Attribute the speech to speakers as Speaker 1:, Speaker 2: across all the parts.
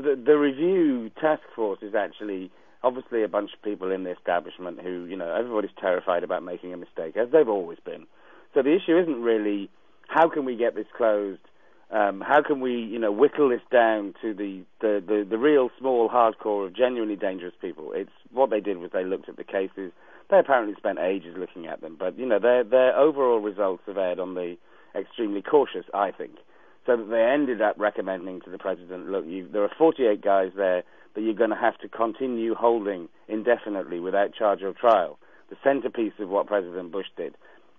Speaker 1: the, review task force is actually obviously a bunch of people in the establishment who, you know, everybody's terrified about making a mistake, as they've always been. So the issue isn't really how can we get this closed, um, how can we, you know, whittle this down to the, the, the, the real small hardcore of genuinely dangerous people. It's what they did was they looked at the cases. They apparently spent ages looking at them, but you know their their overall results have erred on the extremely cautious, I think so that they ended up recommending to the president, look, you, there are 48 guys there that you're going to have to continue holding indefinitely without charge or trial. The centerpiece of what President Bush did.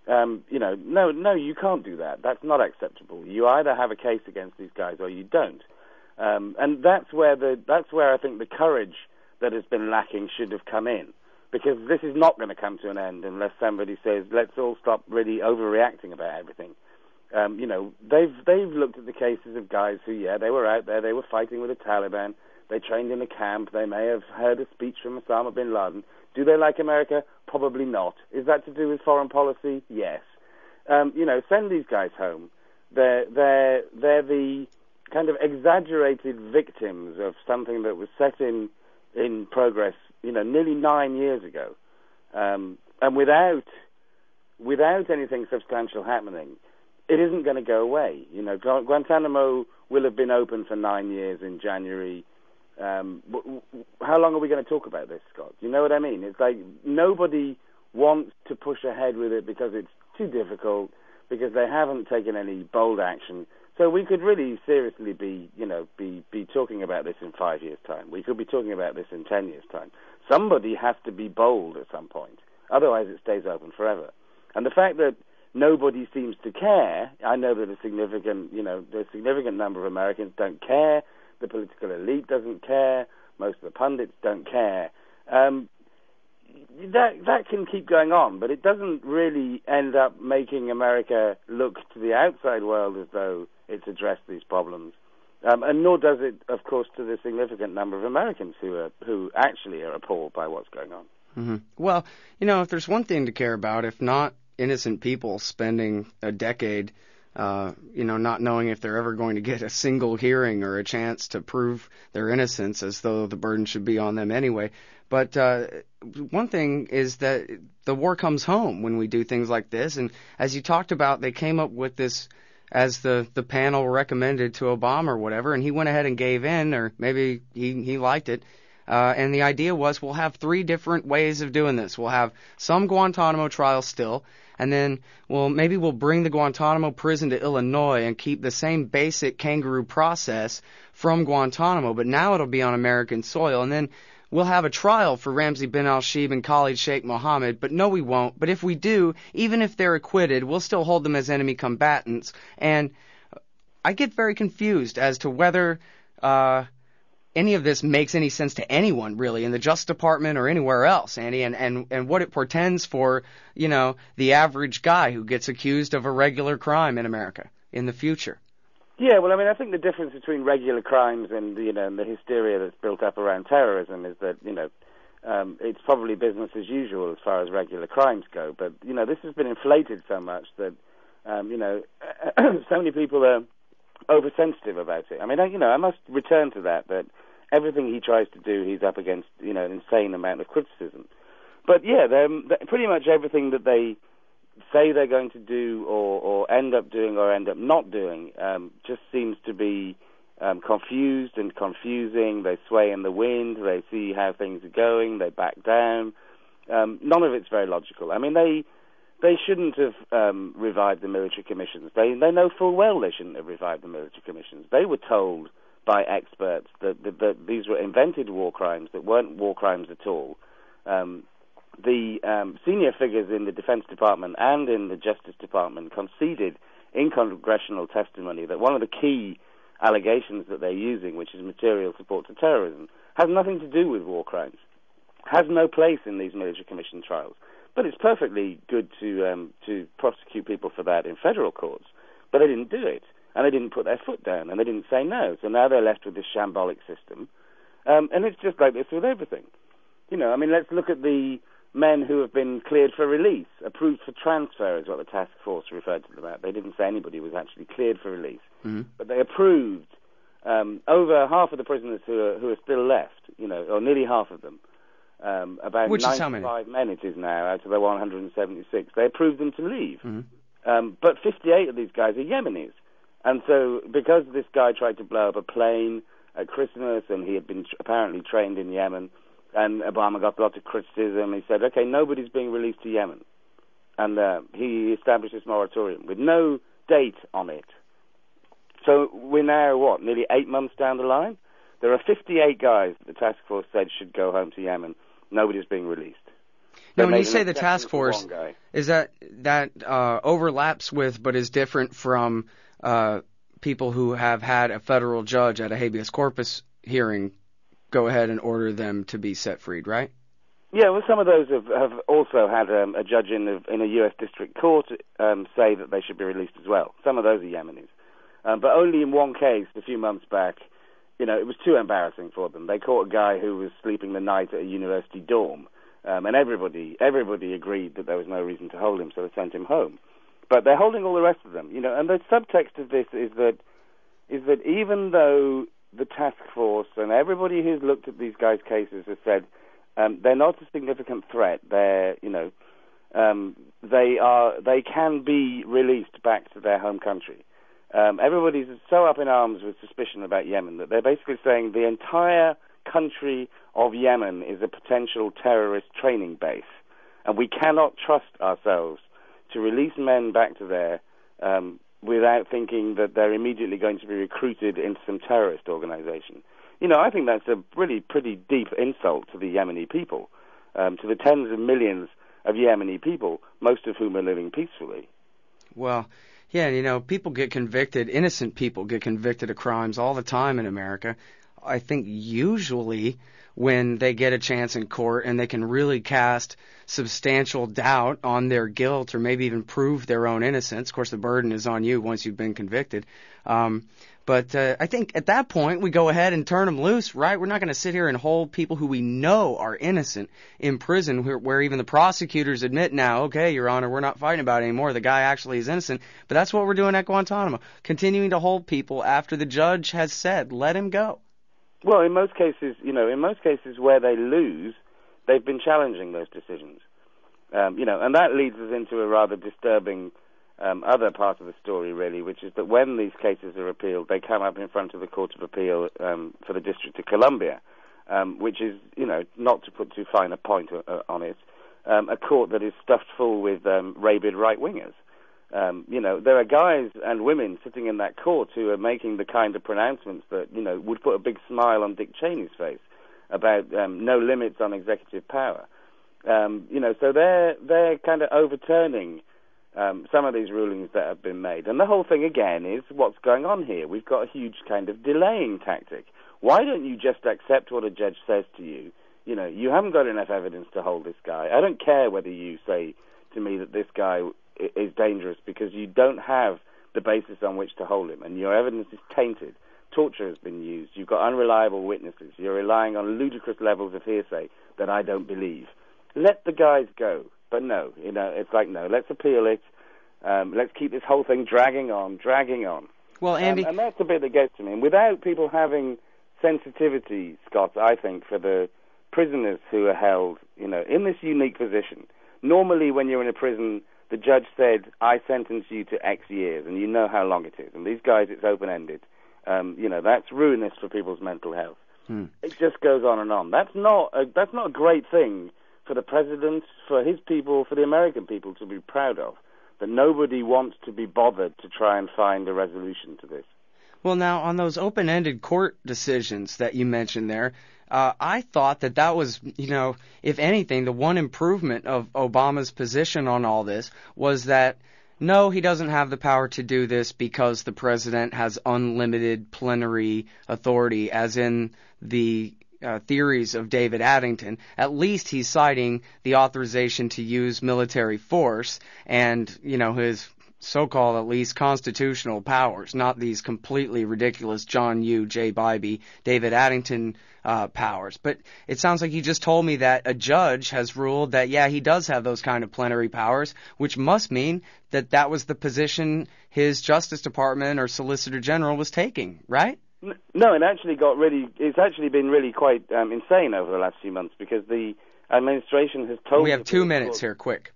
Speaker 1: Um, you know, no, no, you can't do that. That's not acceptable. You either have a case against these guys or you don't. Um, and that's where the that's where I think the courage that has been lacking should have come in, because this is not going to come to an end unless somebody says, let's all stop really overreacting about everything. Um, you know, they've they've looked at the cases of guys who, yeah, they were out there, they were fighting with the Taliban, they trained in a camp, they may have heard a speech from Osama bin Laden. Do they like America? Probably not. Is that to do with foreign policy? Yes. Um, you know, send these guys home. They're they're they're the kind of exaggerated victims of something that was set in in progress, you know, nearly nine years ago, um, and without without anything substantial happening it isn't going to go away. You know, Guantanamo will have been open for nine years in January. Um, how long are we going to talk about this, Scott? You know what I mean? It's like nobody wants to push ahead with it because it's too difficult, because they haven't taken any bold action. So we could really seriously be, you know, be be talking about this in five years' time. We could be talking about this in ten years' time. Somebody has to be bold at some point. Otherwise, it stays open forever. And the fact that nobody seems to care. I know that a significant, you know, a significant number of Americans don't care. The political elite doesn't care. Most of the pundits don't care. Um, that that can keep going on, but it doesn't really end up making America look to the outside world as though it's addressed these problems. Um, and nor does it, of course, to the significant number of Americans who are who actually are appalled by what's going on.
Speaker 2: Mm-hmm. Well, you know, if there's one thing to care about, if not innocent people spending a decade, uh, you know, not knowing if they're ever going to get a single hearing or a chance to prove their innocence, as though the burden should be on them anyway. But uh, one thing is that the war comes home when we do things like this. And as you talked about, they came up with this as the the panel recommended to Obama or whatever, and he went ahead and gave in, or maybe he he liked it. Uh, and the idea was we'll have three different ways of doing this. We'll have some Guantanamo trials still, and then well maybe we'll bring the Guantanamo prison to Illinois and keep the same basic kangaroo process from Guantanamo, but now it'll be on American soil, and then we'll have a trial for Ramzi bin al-Shibh and Khalid Sheikh Mohammed, but no, we won't. But if we do, even if they're acquitted, we'll still hold them as enemy combatants. And I get very confused as to whether uh, any of this makes any sense to anyone really in the Justice Department or anywhere else, Andy, and, and, and what it portends for, you know, the average guy who gets accused of a regular crime in America in the future.
Speaker 1: Yeah, well, I mean, I think the difference between regular crimes and you know and the hysteria that's built up around terrorism is that you know um, it's probably business as usual as far as regular crimes go. But you know, this has been inflated so much that um, you know so many people are oversensitive about it. I mean, I, you know, I must return to that that everything he tries to do, he's up against you know an insane amount of criticism. But yeah, they're, they're pretty much everything that they say they're going to do or, or end up doing or end up not doing um, just seems to be um, confused and confusing. They sway in the wind. They see how things are going. They back down. Um, none of it's very logical. I mean, they they shouldn't have um, revived the military commissions. They they know full well they shouldn't have revived the military commissions. They were told by experts that, that, that these were invented war crimes that weren't war crimes at all. Um, the um, senior figures in the Defense Department and in the Justice Department conceded in congressional testimony that one of the key allegations that they're using, which is material support to terrorism, has nothing to do with war crimes, has no place in these military commission trials. But it's perfectly good to um, to prosecute people for that in federal courts. But they didn't do it, and they didn't put their foot down, and they didn't say no. So now they're left with this shambolic system, um, and it's just like this with everything. You know, I mean, let's look at the men who have been cleared for release, approved for transfer, is what the task force referred to them as. They didn't say anybody was actually cleared for release, mm-hmm. but they approved um, over half of the prisoners who are, who are still left, you know, or nearly half of them, um, about
Speaker 2: Which
Speaker 1: 95 men it is now out of the 176, they approved them to leave.
Speaker 2: Mhm.
Speaker 1: Um, but 58 of these guys are Yemenis. And so, because this guy tried to blow up a plane at Christmas and he had been tr- apparently trained in Yemen, and Obama got lots of criticism, he said, okay, nobody's being released to Yemen. And uh, he established this moratorium with no date on it. So we're now, what, nearly eight months down the line? There are 58 guys that the task force said should go home to Yemen. Nobody's being released.
Speaker 2: Now, when you say the task force, is that that uh, overlaps with, but is different from uh, people who have had a federal judge at a habeas corpus hearing go ahead and order them to be set freed, right?
Speaker 1: Yeah, well, some of those have, have also had um, a judge in, the, in a U.S. district court um, say that they should be released as well. Some of those are Yemenis. Um, but only in one case, a few months back, you know, it was too embarrassing for them. They caught a guy who was sleeping the night at a university dorm, um, and everybody everybody agreed that there was no reason to hold him, so they sent him home. But they're holding all the rest of them, you know. And the subtext of this is that is that even though the task force and everybody who's looked at these guys' cases has said um, they're not a significant threat, they're you know um, they are they can be released back to their home country. Um, everybody's so up in arms with suspicion about Yemen that they're basically saying the entire country of Yemen is a potential terrorist training base, and we cannot trust ourselves to release men back to there um, without thinking that they're immediately going to be recruited into some terrorist organization. You know, I think that's a really pretty deep insult to the Yemeni people, um, to the tens of millions of Yemeni people, most of whom are living peacefully.
Speaker 2: Well, yeah, you know, people get convicted, innocent people get convicted of crimes all the time in America. I think usually when they get a chance in court and they can really cast substantial doubt on their guilt or maybe even prove their own innocence. Of course, the burden is on you once you've been convicted. Um, but uh, I think at that point we go ahead and turn them loose, right? We're not going to sit here and hold people who we know are innocent in prison, where, where even the prosecutors admit now, okay, Your Honor, we're not fighting about it anymore. The guy actually is innocent. But that's what we're doing at Guantanamo, continuing to hold people after the judge has said, let him go.
Speaker 1: Well, in most cases, you know, in most cases where they lose, they've been challenging those decisions. Um, you know, and that leads us into a rather disturbing um, other part of the story, really, which is that when these cases are appealed, they come up in front of the Court of Appeal um, for the District of Columbia, um, which is, you know, not to put too fine a point on it, um, a court that is stuffed full with um, rabid right wingers. Um, you know, there are guys and women sitting in that court who are making the kind of pronouncements that, you know, would put a big smile on Dick Cheney's face about um, no limits on executive power. Um, you know, so they're they're kind of overturning um, some of these rulings that have been made. And the whole thing again is what's going on here. We've got a huge kind of delaying tactic. Why don't you just accept what a judge says to you? You know, you haven't got enough evidence to hold this guy. I don't care whether you say to me that this guy is dangerous because you don't have the basis on which to hold him, and your evidence is tainted. Torture has been used. You've got unreliable witnesses. You're relying on ludicrous levels of hearsay that I don't believe. Let the guys go. But no, you know, it's like no. Let's appeal it. Um, let's keep this whole thing dragging on, dragging on.
Speaker 2: Well, Andy,
Speaker 1: um, and that's the bit that gets to me. And without people having sensitivity, Scott, I think for the prisoners who are held, you know, in this unique position. Normally, when you're in a prison, the judge said, "I sentence you to X years," and you know how long it is. And these guys, it's open-ended. Um, you know, that's ruinous for people's mental health.
Speaker 2: Hmm.
Speaker 1: It just goes on and on. That's not a, that's not a great thing for the president, for his people, for the American people to be proud of. That nobody wants to be bothered to try and find a resolution to this.
Speaker 2: Well, now on those open-ended court decisions that you mentioned there, uh, I thought that that was, you know, if anything, the one improvement of Obama's position on all this was that no, he doesn't have the power to do this because the president has unlimited plenary authority, as in the uh, theories of David Addington. At least he's citing the authorization to use military force and, you know, his so-called at least constitutional powers, not these completely ridiculous John Yoo, Jay Bybee, David Addington uh, powers. But it sounds like you just told me that a judge has ruled that yeah, he does have those kind of plenary powers, which must mean that that was the position his Justice Department or Solicitor General was taking, right?
Speaker 1: No, it actually got really. It's actually been really quite um, insane over the last few months because the administration has told.
Speaker 2: We have two minutes here, quick.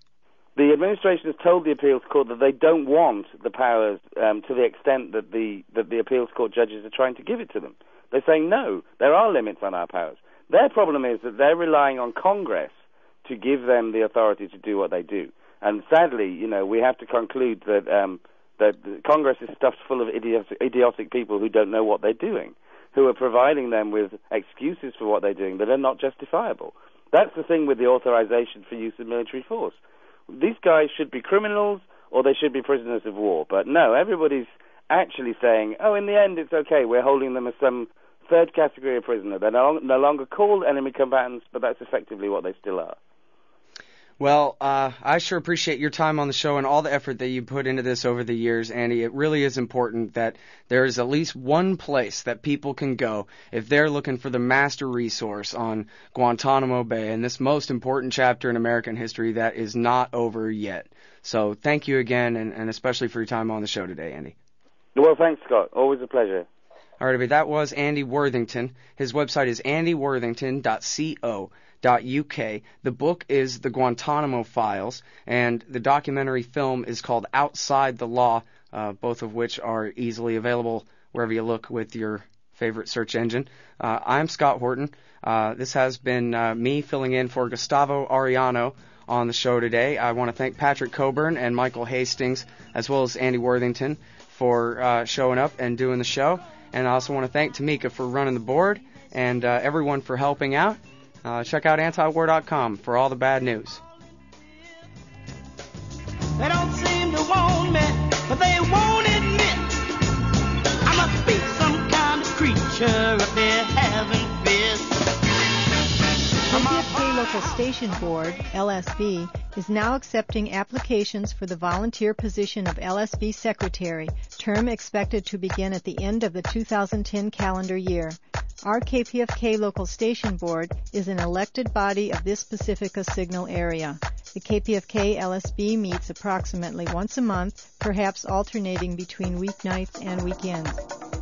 Speaker 1: The administration has told the appeals court that they don't want the powers um, to the extent that the that the appeals court judges are trying to give it to them. They're saying no, there are limits on our powers. Their problem is that they're relying on Congress to give them the authority to do what they do. And sadly, you know, we have to conclude that um, that Congress is stuffed full of idiotic, idiotic people who don't know what they're doing, who are providing them with excuses for what they're doing that are not justifiable. That's the thing with the authorization for use of military force. These guys should be criminals or they should be prisoners of war. But no, everybody's actually saying, oh, in the end, it's okay. We're holding them as some third category of prisoner. They're no, no longer called enemy combatants, but that's effectively what they still are.
Speaker 2: Well, uh, I sure appreciate your time on the show and all the effort that you put into this over the years, Andy. It really is important that there is at least one place that people can go if they're looking for the master resource on Guantanamo Bay and this most important chapter in American history that is not over yet. So thank you again, and, and especially for your time on the show today, Andy.
Speaker 1: Well, thanks, Scott. Always a pleasure.
Speaker 2: All right, everybody, that was Andy Worthington. His website is andyworthington.co. UK. The book is The Guantanamo Files, and the documentary film is called Outside the Law, uh, both of which are easily available wherever you look with your favorite search engine. Uh, I'm Scott Horton. Uh, this has been uh, me filling in for Gustavo Arellano on the show today. I want to thank Patrick Cockburn and Michael Hastings, as well as Andy Worthington, for uh, showing up and doing the show. And I also want to thank Tamika for running the board and uh, everyone for helping out. Uh, check out antiwar.com for all the bad news. They don't seem to want me, but they won't admit I must be some kind of creature up there having KPFK Local Station Board, LSB, is now accepting applications for the volunteer position of LSB Secretary, term expected to begin at the end of the 2010 calendar year. Our KPFK Local Station Board is an elected body of this Pacifica Signal area. The KPFK LSB meets approximately once a month, perhaps alternating between weeknights and weekends.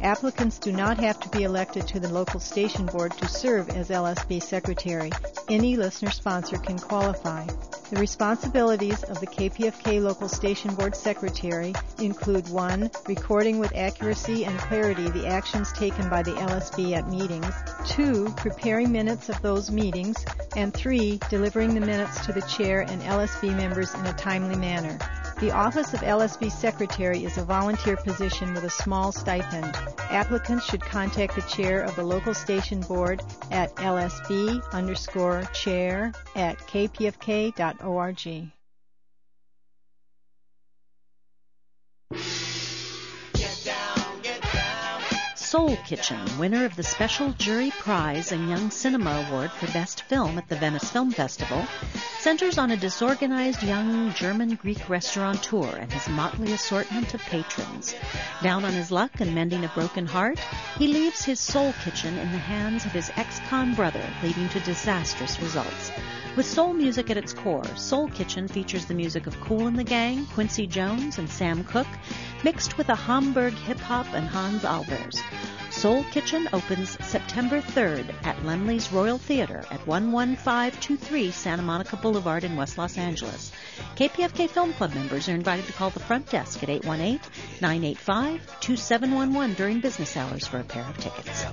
Speaker 2: Applicants do not have to be elected to the local station board to serve as LSB secretary. Any listener sponsor can qualify. The responsibilities of the KPFK Local Station Board Secretary include 1. Recording with accuracy and clarity the actions taken by the LSB at meetings, 2. Preparing minutes of those meetings, and 3. Delivering the minutes to the chair and LSB members in a timely manner. The office of LSB Secretary is a volunteer position with a small stipend. Applicants should contact the chair of the local station board at lsb underscore chair at kpfk.org. Soul Kitchen, winner of the Special Jury Prize and Young Cinema Award for Best Film at the Venice Film Festival, centers on a disorganized young German Greek restaurateur and his motley assortment of patrons. Down on his luck and mending a broken heart, he leaves his Soul Kitchen in the hands of his ex-con brother, leading to disastrous results. With soul music at its core, Soul Kitchen features the music of Kool and the Gang, Quincy Jones, and Sam Cooke, mixed with a Hamburg hip hop and Hans Albers. Soul Kitchen opens September 3rd at Laemmle's Royal Theater at 11523 Santa Monica Boulevard in West Los Angeles. KPFK Film Club members are invited to call the front desk at 818-985-2711 during business hours for a pair of tickets.